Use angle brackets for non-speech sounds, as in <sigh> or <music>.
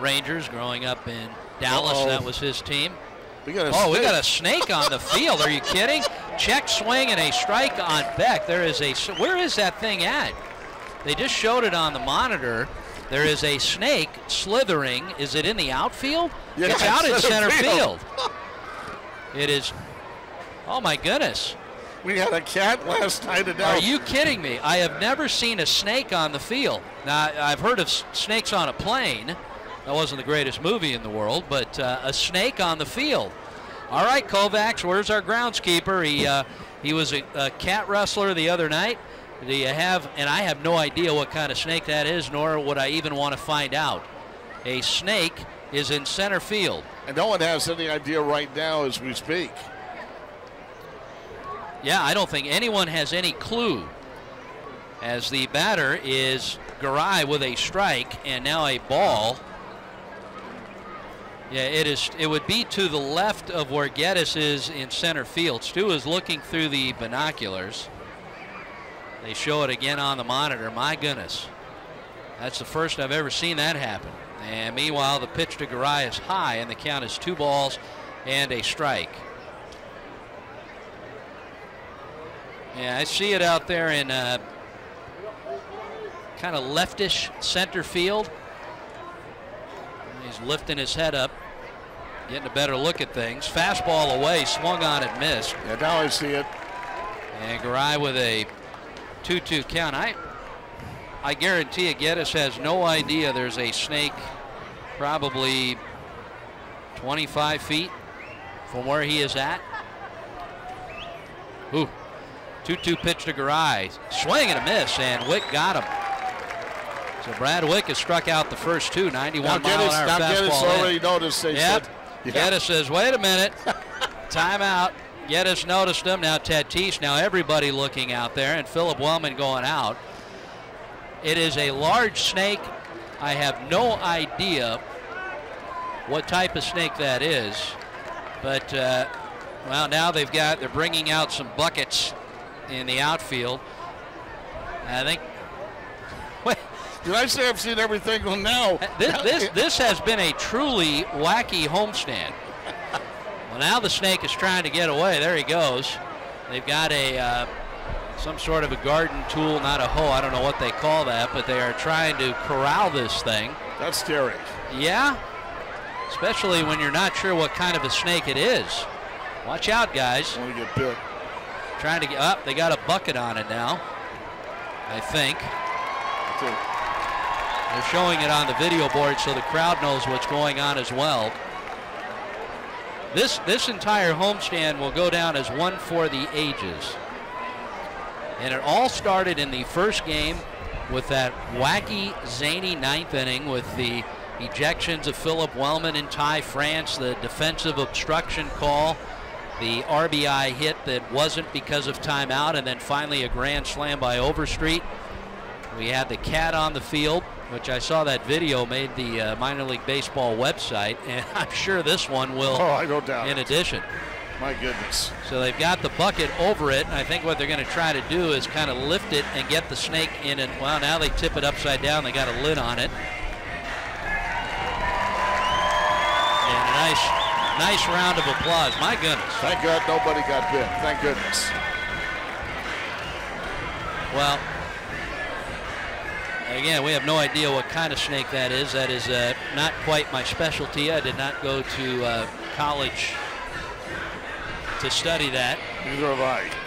Rangers growing up in Dallas. Uh-oh. That was his team. We got a Oh, we got a snake on the field. Are you kidding? Check swing and a strike on Beck. There is a. Where is that thing at? They just showed it on the monitor. There is a snake slithering. Is it in the outfield? Yeah, it's out in center field. field. <laughs> It is. Oh my goodness. We had a cat last night, and Are you kidding me? I have never seen a snake on the field. Now, I've heard of snakes on a plane. That wasn't the greatest movie in the world, but uh, a snake on the field. All right, Kovacs, where's our groundskeeper? He uh, he was a, a cat wrestler the other night. Do you have? And I have no idea what kind of snake that is, nor would I even want to find out. A snake is in center field. and no one has any idea right now as we speak. Yeah, I don't think anyone has any clue. As the batter is Garay with a strike and now a ball. Yeah, it is. It would be to the left of where Geddes is in center field. Stu is looking through the binoculars. They show it again on the monitor. My goodness, that's the first I've ever seen that happen. And meanwhile, the pitch to Garay is high, and the count is two balls and a strike. Yeah, I see it out there in uh, kind of leftish center field. He's lifting his head up, getting a better look at things. Fastball away, swung on and missed. Yeah, now I see it. And Garay with a 2-2 count. I, I guarantee you, Geddes has no idea there's a snake probably 25 feet from where he is at. Ooh, 2-2 pitch to Garay. Swing and a miss, and Wieck got him. So Brad Wieck has struck out the first two, 91 Now mile Geddes, an hour now Geddes fastball. in. already noticed. They Yep. said, yeah. Geddes says, wait a minute. <laughs> Timeout. Geddes noticed him. Now Tatis. Now everybody looking out there, and Phillip Wellman going out. It is a large snake. I have no idea what type of snake that is, but uh, well, now they've got they're bringing out some buckets in the outfield. I think. Did I say I've seen everything on now? this, this, this has been a truly wacky homestand. Well, now the snake is trying to get away. There he goes. They've got a uh, some sort of a garden tool, not a hoe. I don't know what they call that, but they are trying to corral this thing. That's scary. Yeah, especially when you're not sure what kind of a snake it is. Watch out, guys. I want to get bit. Trying to get up. they got a bucket on it now. I think. That's it. They're showing it on the video board so the crowd knows what's going on as well. This this entire homestand will go down as one for the ages. And it all started in the first game with that wacky, zany ninth inning with the ejections of Phillip Wellman and Ty France, the defensive obstruction call, the RBI hit that wasn't because of timeout, and then finally a grand slam by Overstreet. We had the cat on the field, which I saw that video made the uh, minor league baseball website, and <laughs> I'm sure this one will Oh, I don't doubt in it. addition. My goodness. So they've got the bucket over it, and I think what they're going to try to do is kind of lift it and get the snake in it. Well, now they tip it upside down. They got a lid on it. And a nice, nice round of applause. My goodness. Thank God nobody got bit. Thank goodness. Well, again, we have no idea what kind of snake that is. That is uh, not quite my specialty. I did not go to uh, college to study that. Neither have I.